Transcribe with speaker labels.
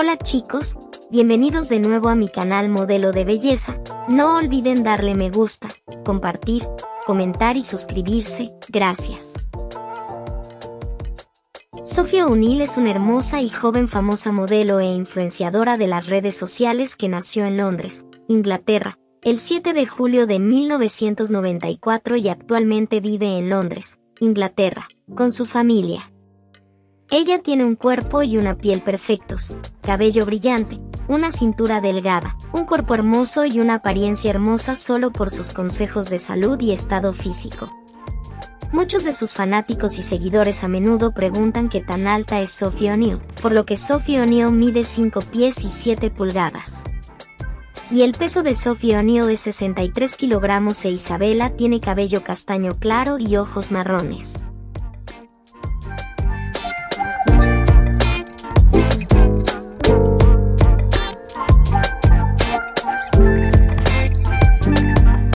Speaker 1: Hola chicos, bienvenidos de nuevo a mi canal Modelo de Belleza. No olviden darle me gusta, compartir, comentar y suscribirse. Gracias. Sofía O'Neill es una hermosa y joven famosa modelo e influenciadora de las redes sociales que nació en Londres, Inglaterra, el 7 de julio de 1994 y actualmente vive en Londres, Inglaterra, con su familia. Ella tiene un cuerpo y una piel perfectos, cabello brillante, una cintura delgada, un cuerpo hermoso y una apariencia hermosa solo por sus consejos de salud y estado físico. Muchos de sus fanáticos y seguidores a menudo preguntan qué tan alta es Sophie O'Neill, por lo que Sophie O'Neill mide 5 pies y 7 pulgadas. Y el peso de Sophie O'Neill es 63 kilogramos e Isabela tiene cabello castaño claro y ojos marrones.